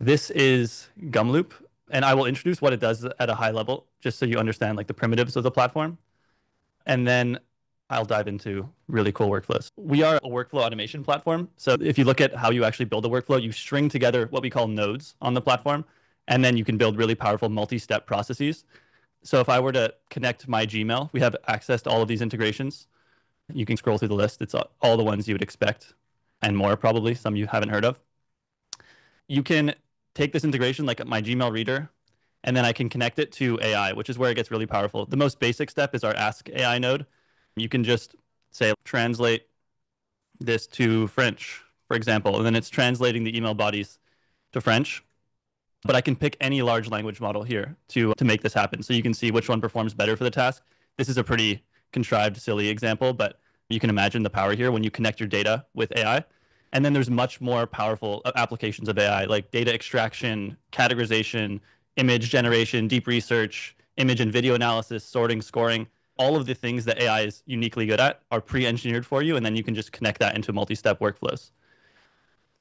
This is Gumloop, and I will introduce what it does at a high level, just so you understand like the primitives of the platform. And then I'll dive into really cool workflows. We are a workflow automation platform. So if you look at how you actually build a workflow, you string together what we call nodes on the platform, and then you can build really powerful multi-step processes. So if I were to connect my Gmail, we have access to all of these integrations. You can scroll through the list. It's all the ones you would expect and more probably, some you haven't heard of. You can take this integration like my Gmail reader, and then I can connect it to AI, which is where it gets really powerful. The most basic step is our Ask AI node. You can just say, translate this to French, for example, and then it's translating the email bodies to French. But I can pick any large language model here to, to make this happen. So you can see which one performs better for the task. This is a pretty contrived, silly example, but you can imagine the power here when you connect your data with AI. And then there's much more powerful uh, applications of AI, like data extraction, categorization, image generation, deep research, image and video analysis, sorting, scoring. All of the things that AI is uniquely good at are pre-engineered for you, and then you can just connect that into multi-step workflows.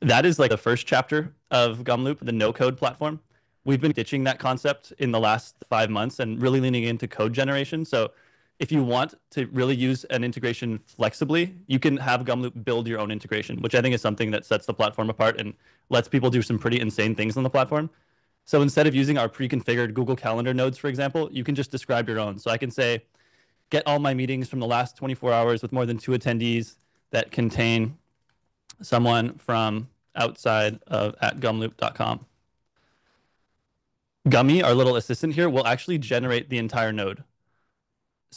That is like the first chapter of Gumloop, the no-code platform. We've been ditching that concept in the last five months and really leaning into code generation. So if you want to really use an integration flexibly, you can have Gumloop build your own integration, which I think is something that sets the platform apart and lets people do some pretty insane things on the platform. So instead of using our pre-configured Google Calendar nodes, for example, you can just describe your own. So I can say, get all my meetings from the last 24 hours with more than two attendees that contain someone from outside of at gumloop.com. Gummie, our little assistant here, will actually generate the entire node.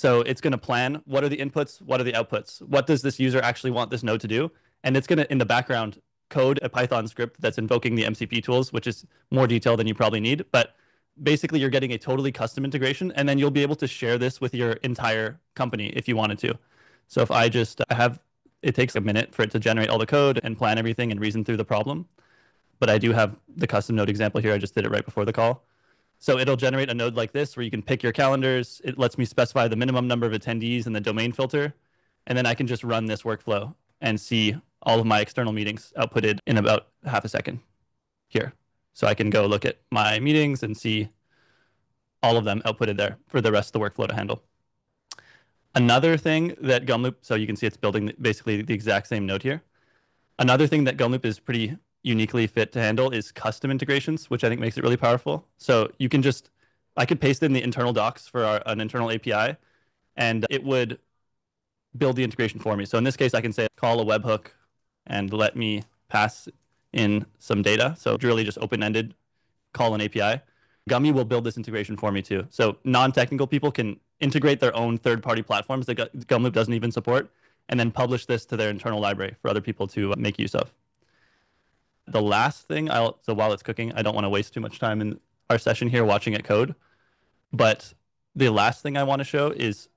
So it's going to plan what are the inputs, what are the outputs, what does this user actually want this node to do, and it's going to in the background code a Python script that's invoking the MCP tools, which is more detail than you probably need. But basically, you're getting a totally custom integration, and then you'll be able to share this with your entire company if you wanted to. So if I just I have, it takes a minute for it to generate all the code and plan everything and reason through the problem. But I do have the custom node example here. I just did it right before the call. So it'll generate a node like this where you can pick your calendars. It lets me specify the minimum number of attendees in the domain filter. And then I can just run this workflow and see all of my external meetings outputted in about half a second here. So I can go look at my meetings and see all of them outputted there for the rest of the workflow to handle. Another thing that Gumloop, so you can see it's building basically the exact same node here. Another thing that Gumloop is pretty uniquely fit to handle is custom integrations, which I think makes it really powerful. So you can just, I could paste in the internal docs for our, an internal API, and it would build the integration for me. So in this case, I can say call a webhook and let me pass in some data. So it's really just open-ended, call an API. Gummie will build this integration for me too. So non-technical people can integrate their own third-party platforms that Gumloop doesn't even support, and then publish this to their internal library for other people to uh, make use of the last thing I'll so while it's cooking, I don't want to waste too much time in our session here watching it code. But the last thing I want to show is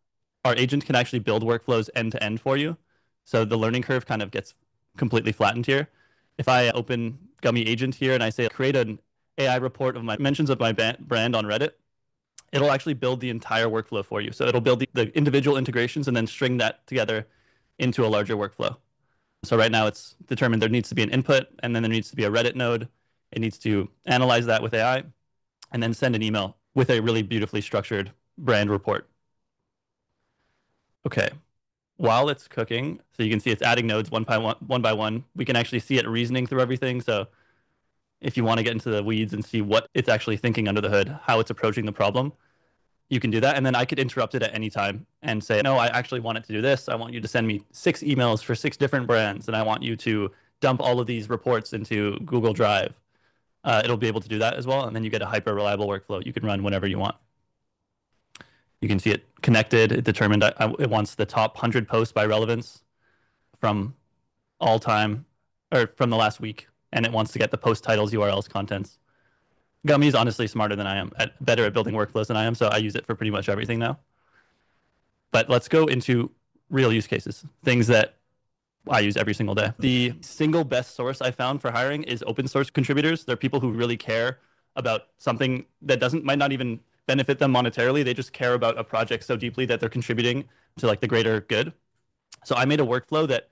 our agent can actually build workflows end to end for you. So the learning curve kind of gets completely flattened here. If I open Gummie Agent here and I say create an AI report of my mentions of my brand on Reddit, it'll actually build the entire workflow for you. So it'll build the, the individual integrations and then string that together into a larger workflow. So right now it's determined there needs to be an input and then there needs to be a Reddit node. It needs to analyze that with AI and then send an email with a really beautifully structured brand report. Okay, while it's cooking, so you can see it's adding nodes one by one, one by one. We can actually see it reasoning through everything. So if you want to get into the weeds and see what it's actually thinking under the hood, how it's approaching the problem, you can do that. And then I could interrupt it at any time and say, no, I actually want it to do this. I want you to send me six emails for six different brands. And I want you to dump all of these reports into Google Drive. Uh, it'll be able to do that as well. And then you get a hyper reliable workflow you can run whenever you want. You can see it connected. It determined it wants the top 100 posts by relevance from all time or from the last week. And it wants to get the post titles, URLs, contents. Gummie's honestly smarter than I am, at, better at building workflows than I am, so I use it for pretty much everything now. But let's go into real use cases, things that I use every single day. The single best source I found for hiring is open source contributors. They're people who really care about something that doesn't might not even benefit them monetarily. They just care about a project so deeply that they're contributing to like the greater good. So I made a workflow that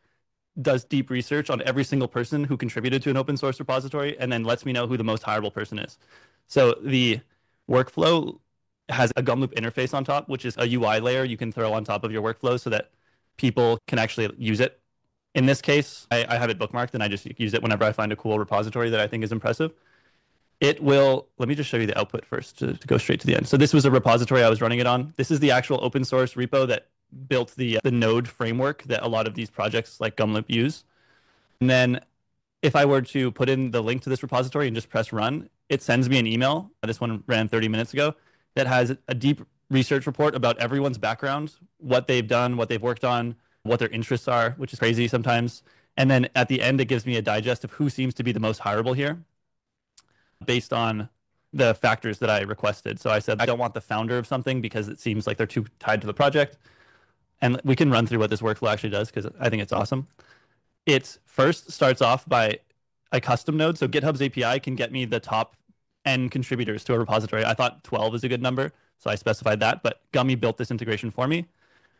does deep research on every single person who contributed to an open source repository and then lets me know who the most hireable person is. So the workflow has a Gumloop interface on top, which is a UI layer you can throw on top of your workflow so that people can actually use it. In this case, I, I have it bookmarked and I just use it whenever I find a cool repository that I think is impressive. It will, let me just show you the output first to, to go straight to the end. So this was a repository I was running it on. This is the actual open source repo that built the uh, the node framework that a lot of these projects like Gumloop use. And then if I were to put in the link to this repository and just press run, it sends me an email. Uh, this one ran 30 minutes ago that has a deep research report about everyone's background, what they've done, what they've worked on, what their interests are, which is crazy sometimes. And then at the end, it gives me a digest of who seems to be the most hireable here based on the factors that I requested. So I said, I don't want the founder of something because it seems like they're too tied to the project and we can run through what this workflow actually does because I think it's awesome. It first starts off by a custom node. So GitHub's API can get me the top n contributors to a repository. I thought 12 is a good number, so I specified that, but Gummie built this integration for me.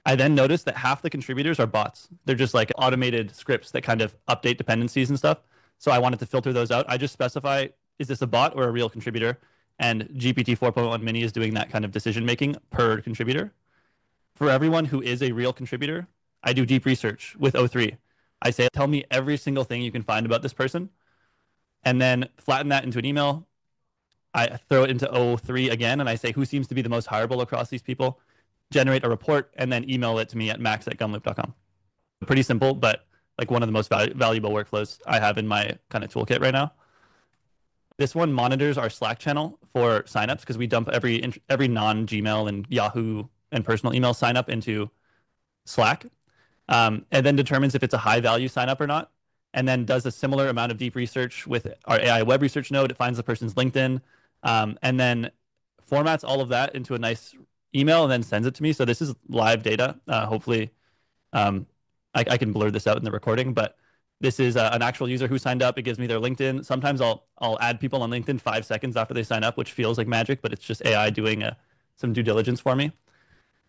I then noticed that half the contributors are bots. They're just like automated scripts that kind of update dependencies and stuff. So I wanted to filter those out. I just specify is this a bot or a real contributor? And GPT 4.1 Mini is doing that kind of decision making per contributor for everyone who is a real contributor, I do deep research with O3. I say, tell me every single thing you can find about this person, and then flatten that into an email. I throw it into O3 again, and I say, who seems to be the most hireable across these people? Generate a report, and then email it to me at max at gumloop.com. Pretty simple, but like one of the most val- valuable workflows I have in my kind of toolkit right now. This one monitors our Slack channel for signups because we dump every every non Gmail and Yahoo and personal email sign up into Slack, um, and then determines if it's a high value sign up or not, and then does a similar amount of deep research with our AI web research node. It finds the person's LinkedIn, um, and then formats all of that into a nice email and then sends it to me. So this is live data. Uh, hopefully, um, I, I, can blur this out in the recording, but this is uh, an actual user who signed up. It gives me their LinkedIn. Sometimes I'll I'll add people on LinkedIn five seconds after they sign up, which feels like magic, but it's just AI doing a, uh, some due diligence for me.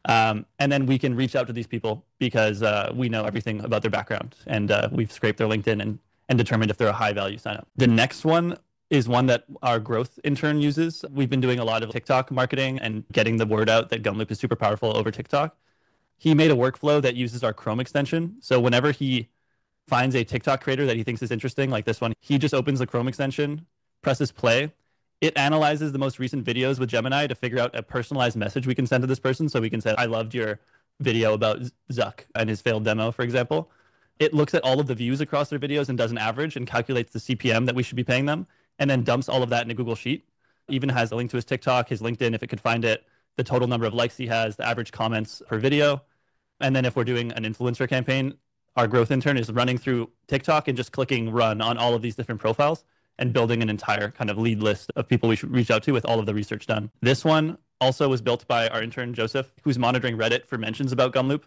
Um, and then we can reach out to these people because uh, we know everything about their background and uh, we've scraped their LinkedIn and, and determined if they're a high value sign up. The next one is one that our growth intern uses. We've been doing a lot of TikTok marketing and getting the word out that Gumloop is super powerful over TikTok. He made a workflow that uses our Chrome extension. So whenever he finds a TikTok creator that he thinks is interesting, like this one, he just opens the Chrome extension, presses play, it analyzes the most recent videos with Gemini to figure out a personalized message we can send to this person. So we can say, I loved your video about Zuck and his failed demo, for example. It looks at all of the views across their videos and does an average and calculates the CPM that we should be paying them, and then dumps all of that in a Google Sheet. Even has a link to his TikTok, his LinkedIn, if it could find it, the total number of likes he has, the average comments per video. And then if we're doing an influencer campaign, our growth intern is running through TikTok and just clicking run on all of these different profiles and building an entire kind of lead list of people we should reach out to with all of the research done. This one also was built by our intern Joseph, who's monitoring Reddit for mentions about Gumloop.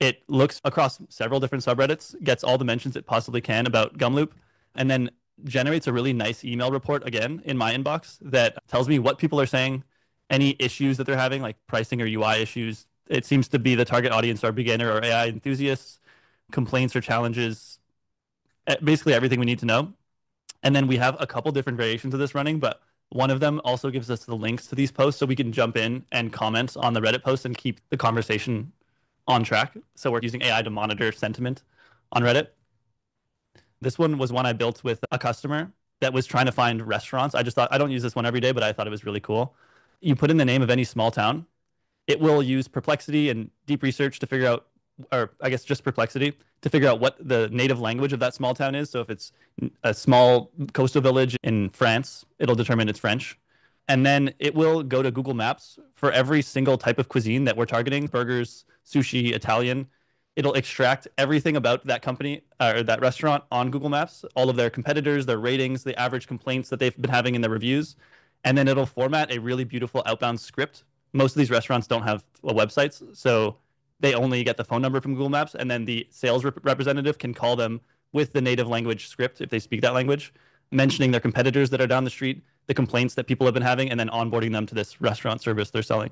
It looks across several different subreddits, gets all the mentions it possibly can about Gumloop, and then generates a really nice email report again in my inbox that tells me what people are saying, any issues that they're having, like pricing or UI issues. It seems to be the target audience are beginner or AI enthusiasts, complaints or challenges, eh, basically everything we need to know. And then we have a couple different variations of this running, but one of them also gives us the links to these posts so we can jump in and comment on the Reddit post and keep the conversation on track. So we're using AI to monitor sentiment on Reddit. This one was one I built with a customer that was trying to find restaurants. I just thought I don't use this one every day, but I thought it was really cool. You put in the name of any small town, it will use perplexity and deep research to figure out or I guess just perplexity to figure out what the native language of that small town is. So if it's a small coastal village in France, it'll determine it's French. And then it will go to Google Maps for every single type of cuisine that we're targeting burgers, sushi, Italian. It'll extract everything about that company uh, or that restaurant on Google Maps, all of their competitors, their ratings, the average complaints that they've been having in their reviews. And then it'll format a really beautiful outbound script. Most of these restaurants don't have uh, websites. So they only get the phone number from Google Maps, and then the sales rep- representative can call them with the native language script if they speak that language, mentioning their competitors that are down the street, the complaints that people have been having, and then onboarding them to this restaurant service they're selling.